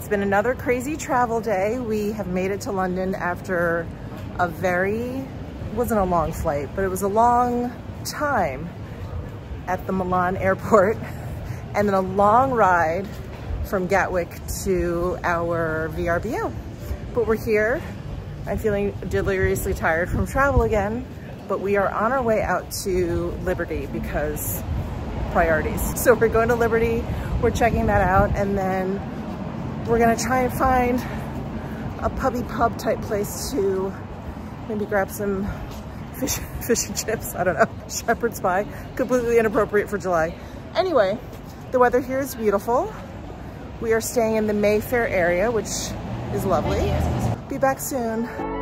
it's been another crazy travel day. We have made it to London after a very, wasn't a long flight, but it was a long time at the Milan airport and then a long ride from Gatwick to our VRBO. But we're here. I'm feeling deliriously tired from travel again, but we are on our way out to Liberty because priorities. So we're going to Liberty, we're checking that out, and then we're gonna try and find a pubby pub type place to maybe grab some fish, fish and chips, I don't know, shepherd's pie, completely inappropriate for July. Anyway, the weather here is beautiful. We are staying in the Mayfair area, which is lovely. Be back soon.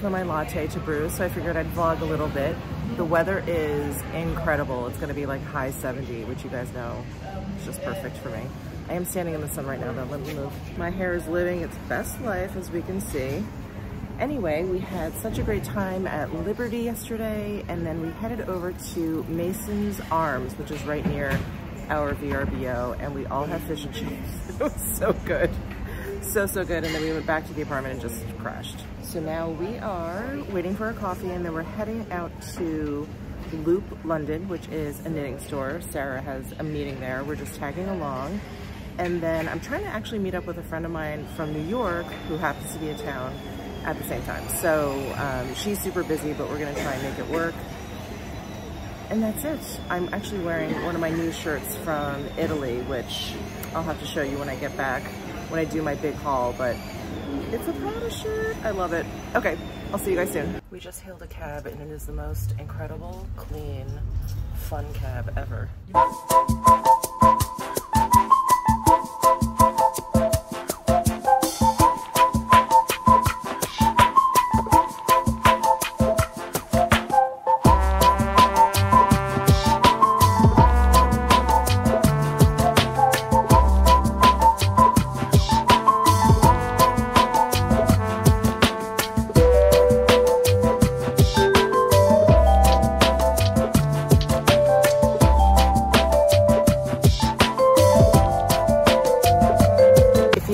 For my latte to brew, so I figured I'd vlog a little bit. The weather is incredible. It's gonna be like high 70, which you guys know is just perfect for me. I am standing in the sun right now though, let me move. My hair is living its best life, as we can see. Anyway, we had such a great time at Liberty yesterday, and then we headed over to Mason's Arms, which is right near our VRBO and we all had fish and chips. it was so good. So, so good. And then we went back to the apartment and just crashed. So now we are waiting for a coffee and then we're heading out to Loop London, which is a knitting store. Sarah has a meeting there. We're just tagging along. And then I'm trying to actually meet up with a friend of mine from New York who happens to be in town at the same time. So um, she's super busy, but we're gonna try and make it work. And that's it. I'm actually wearing one of my new shirts from Italy, which I'll have to show you when I get back, when I do my big haul, but it's a Prada shirt. I love it. Okay, I'll see you guys soon. We just hailed a cab and it is the most incredible, clean, fun cab ever.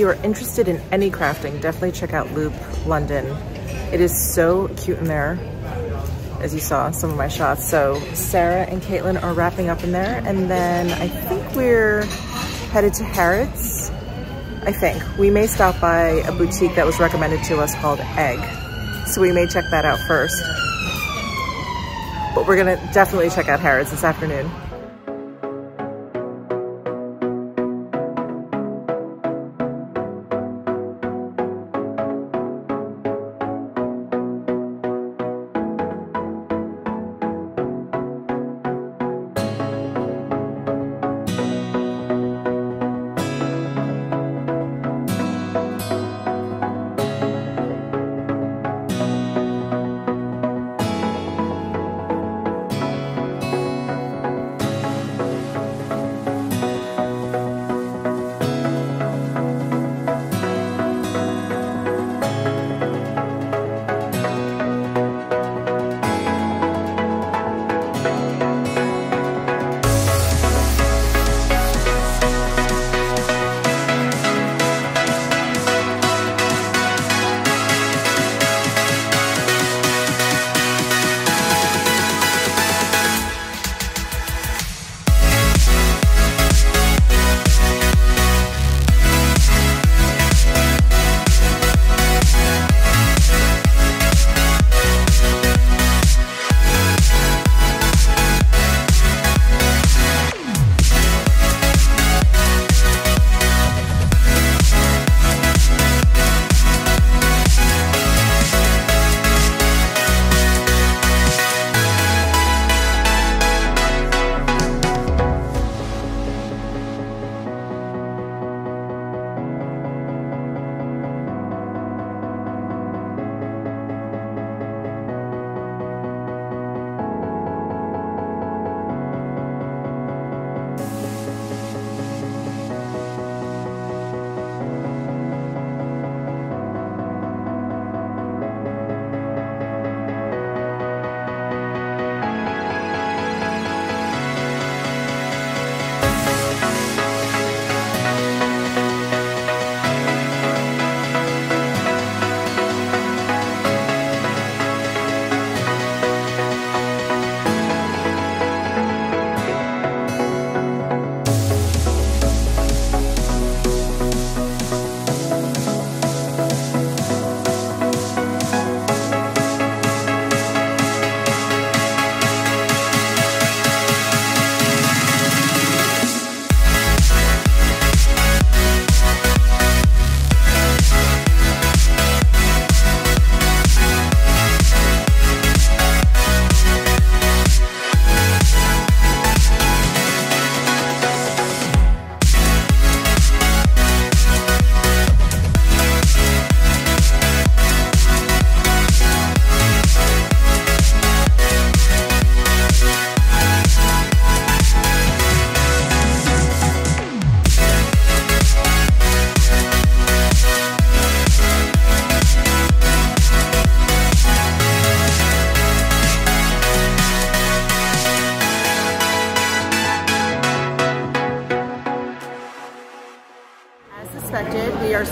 You are interested in any crafting, definitely check out Loop London. It is so cute in there, as you saw some of my shots. So Sarah and Caitlin are wrapping up in there. And then I think we're headed to Harrods. I think. We may stop by a boutique that was recommended to us called Egg. So we may check that out first. But we're gonna definitely check out Harrods this afternoon.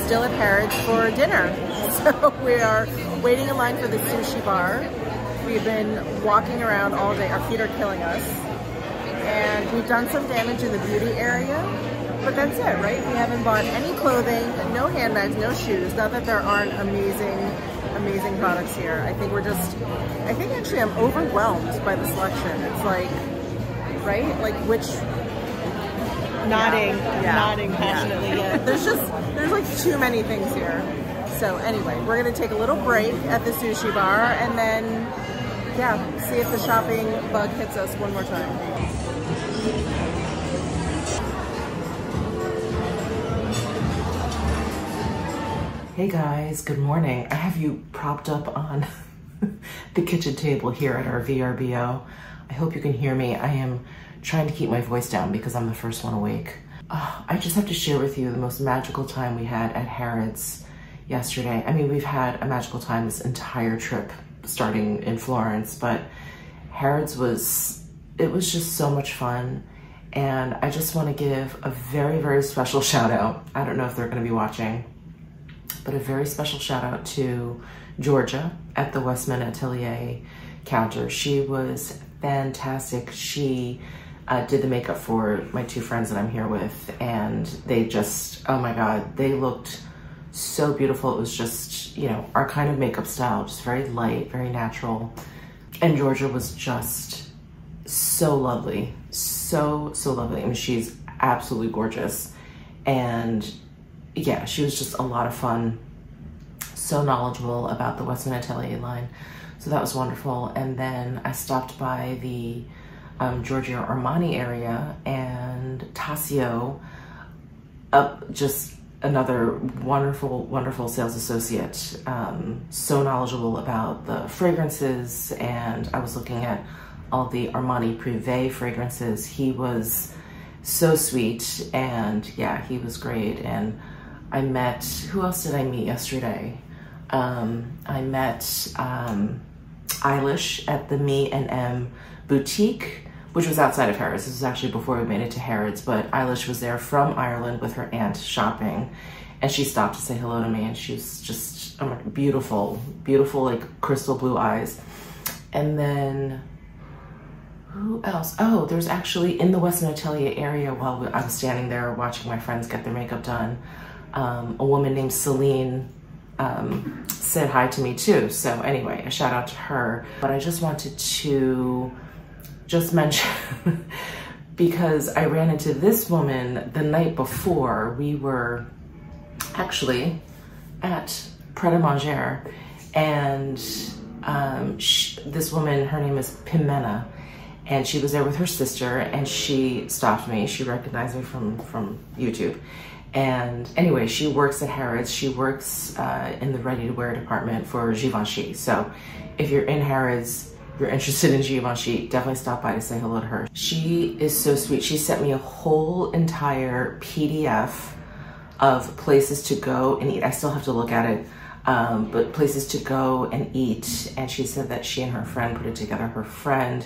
Still at Harrods for dinner. So we are waiting in line for the sushi bar. We've been walking around all day. Our feet are killing us. And we've done some damage in the beauty area, but that's it, right? We haven't bought any clothing, no handbags, no shoes. Not that there aren't amazing, amazing products here. I think we're just, I think actually I'm overwhelmed by the selection. It's like, right? Like which nodding, yeah. nodding passionately. Yeah. yeah. There's just there's like too many things here. So anyway, we're gonna take a little break at the sushi bar and then yeah, see if the shopping bug hits us one more time. Hey guys, good morning. I have you propped up on the kitchen table here at our VRBO. I hope you can hear me. I am trying to keep my voice down because I'm the first one awake. Uh, I just have to share with you the most magical time we had at Harrods yesterday. I mean, we've had a magical time this entire trip starting in Florence, but Harrods was, it was just so much fun. And I just want to give a very, very special shout out. I don't know if they're going to be watching, But a very special shout out to Georgia at the Westman Atelier counter. She was fantastic. She uh, did the makeup for my two friends that I'm here with, and they just, oh my God, they looked so beautiful. It was just, you know, our kind of makeup style, just very light, very natural. And Georgia was just so lovely, so, so lovely. I mean, she's absolutely gorgeous. And yeah, she was just a lot of fun, so knowledgeable about the Westman Atelier line. So that was wonderful. And then I stopped by the um, Giorgio Armani area and Tacio, up just another wonderful, wonderful sales associate. Um, so knowledgeable about the fragrances, and I was looking at all the Armani Privé fragrances. He was so sweet, and yeah, he was great. And I met, who else did I meet yesterday? Um, I met um, Ailish at the Me and M boutique, which was outside of Harrods. This was actually before we made it to Harrods, but Ailish was there from Ireland with her aunt shopping, and she stopped to say hello to me, and she was just beautiful, beautiful, like crystal blue eyes. And then who else? Oh, there's actually in the Westman Atelier area while I was standing there watching my friends get their makeup done, um, a woman named Celine um, said hi to me too. So anyway, a shout out to her. But I just wanted to just mention because I ran into this woman the night before. We were actually at Pret a Manger and um, she, this woman, her name is Pimena, and she was there with her sister and she stopped me. She recognized me from, from YouTube and anyway, she works at Harrods. She works uh, in the ready-to-wear department for Givenchy. So if you're in Harrods, you're interested in Givenchy, definitely stop by to say hello to her. She is so sweet. She sent me a whole entire PDF of places to go and eat. I still have to look at it, um, but places to go and eat. And she said that she and her friend put it together. Her friend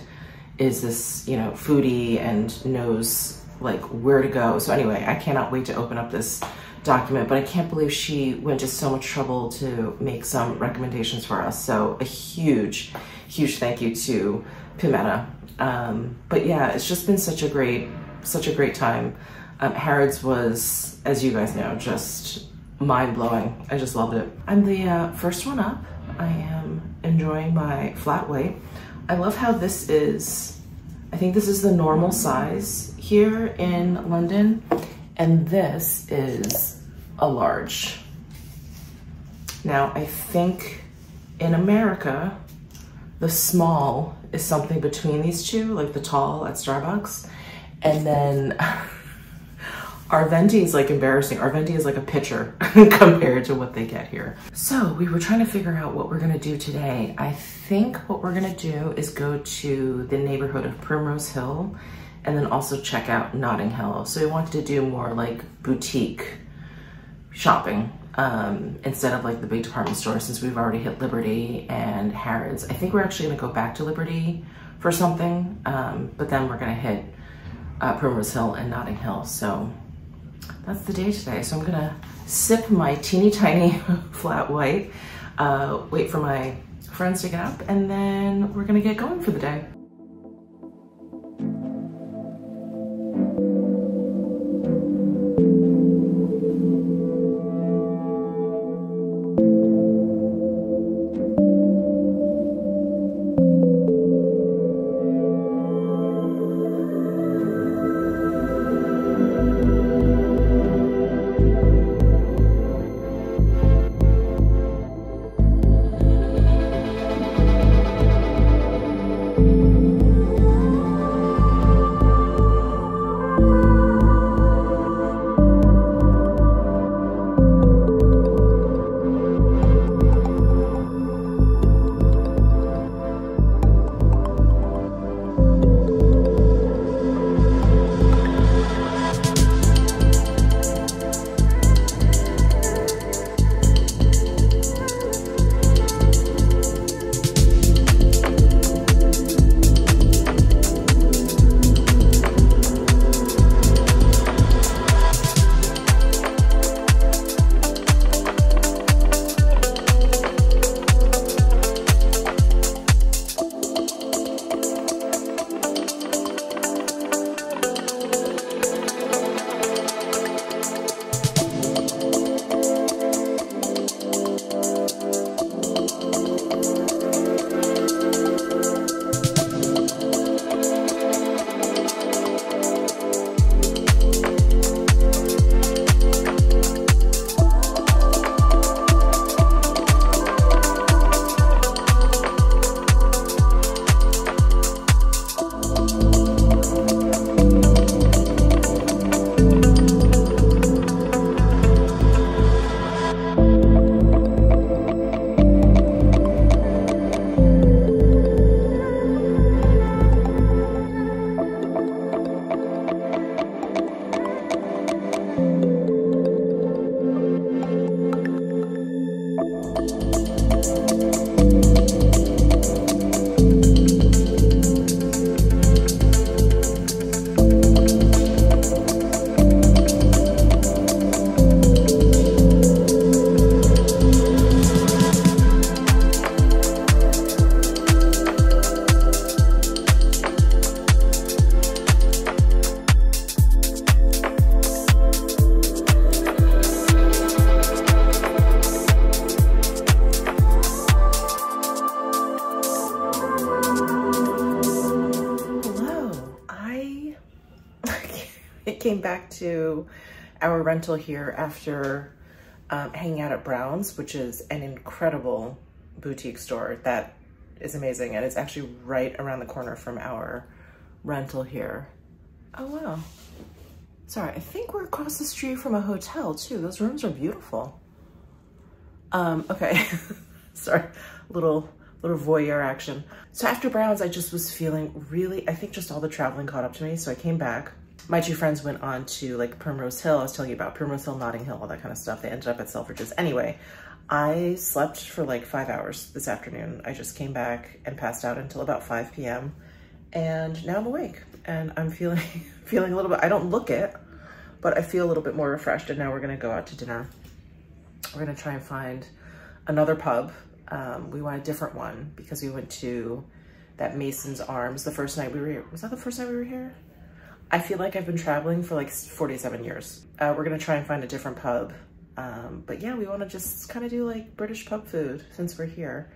is this, you know, foodie and knows like where to go. So anyway, I cannot wait to open up this document, but I can't believe she went to so much trouble to make some recommendations for us. So a huge, huge thank you to Pimetta. Um, but yeah, it's just been such a great, such a great time. Um, Harrods was, as you guys know, just mind blowing. I just loved it. I'm the uh, first one up. I am enjoying my flat white. I love how this is, I think this is the normal size here in London, and this is a large. Now, I think in America, the small is something between these two, like the tall at Starbucks. And then our venti is like embarrassing. Our venti is like a pitcher compared to what they get here. So we were trying to figure out what we're gonna do today. I think what we're gonna do is go to the neighborhood of Primrose Hill and then also check out Notting Hill. So we wanted to do more like boutique shopping um, instead of like the big department store since we've already hit Liberty and Harrods. I think we're actually gonna go back to Liberty for something, um, but then we're gonna hit uh, Primrose Hill and Notting Hill. So that's the day today. So I'm gonna sip my teeny tiny flat white, uh, wait for my friends to get up, and then we're gonna get going for the day. To our rental here after um, hanging out at Brown's, which is an incredible boutique store that is amazing. And it's actually right around the corner from our rental here. Oh, wow. Sorry, I think we're across the street from a hotel too. Those rooms are beautiful. Um, okay, sorry, little, little voyeur action. So after Browns, I just was feeling really, I think just all the traveling caught up to me. So I came back. My two friends went on to like Primrose Hill. I was telling you about Primrose Hill, Notting Hill, all that kind of stuff. They ended up at Selfridges. Anyway, I slept for like five hours this afternoon. I just came back and passed out until about 5 p.m. And now I'm awake and I'm feeling, feeling a little bit, I don't look it, but I feel a little bit more refreshed. And now we're gonna go out to dinner. We're gonna try and find another pub. Um, we want a different one because we went to that Mason's Arms the first night we were here. Was that the first night we were here? I feel like I've been traveling for like 47 years. Uh, we're gonna try and find a different pub. Um, but yeah, we wanna just kind of do like British pub food since we're here.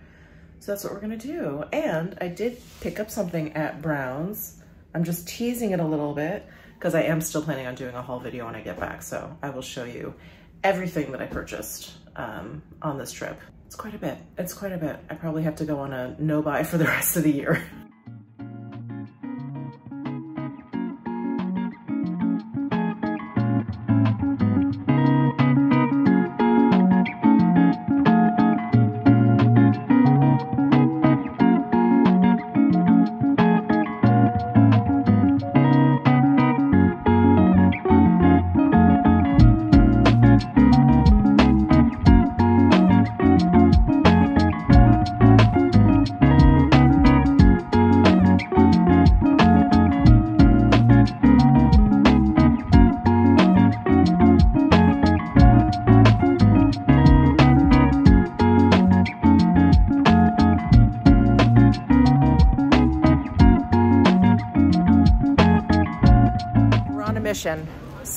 So that's what we're gonna do. And I did pick up something at Brown's. I'm just teasing it a little bit because I am still planning on doing a haul video when I get back. So I will show you everything that I purchased um, on this trip. It's quite a bit. It's quite a bit. I probably have to go on a no buy for the rest of the year.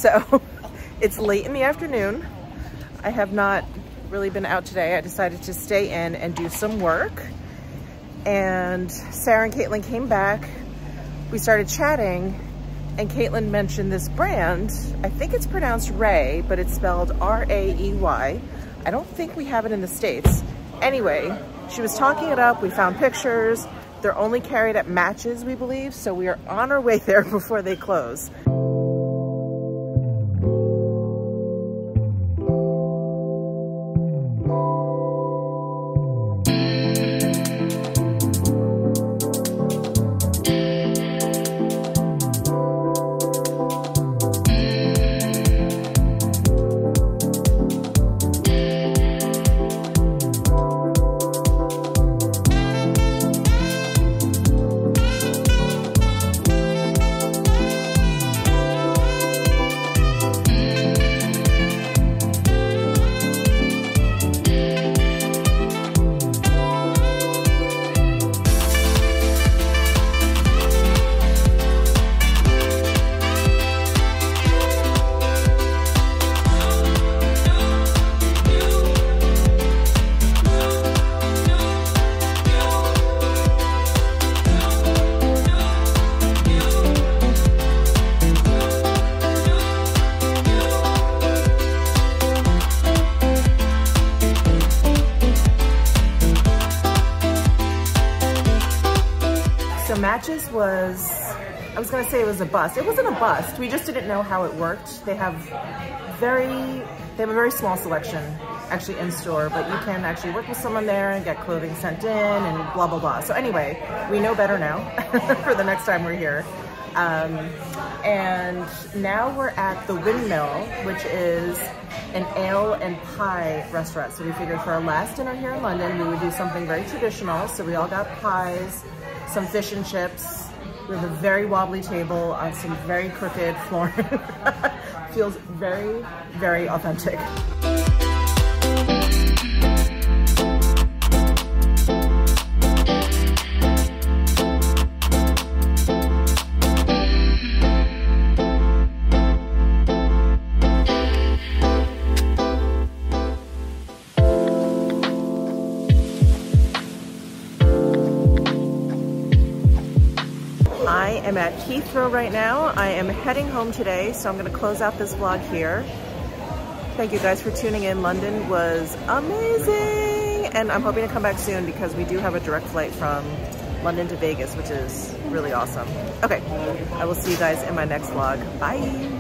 So it's late in the afternoon. I have not really been out today. I decided to stay in and do some work. And Sarah and Caitlin came back. We started chatting and Caitlin mentioned this brand. I think it's pronounced Ray, but it's spelled R-A-E-Y. I don't think we have it in the States. Anyway, she was talking it up. We found pictures. They're only carried at matches, we believe. So we are on our way there before they close. I was gonna say it was a bust. It wasn't a bust. We just didn't know how it worked. They have very, they have a very small selection actually in store, but you can actually work with someone there and get clothing sent in and blah, blah, blah. So anyway, we know better now for the next time we're here. Um, and now we're at the Windmill, which is an ale and pie restaurant. So we figured for our last dinner here in London, we would do something very traditional. So we all got pies, some fish and chips. We have a very wobbly table on some very crooked flooring. Feels very, very authentic. Am at Heathrow right now. I am heading home today, so I'm gonna close out this vlog here. Thank you guys for tuning in. London was amazing. And I'm hoping to come back soon because we do have a direct flight from London to Vegas, which is really awesome. Okay, I will see you guys in my next vlog. Bye.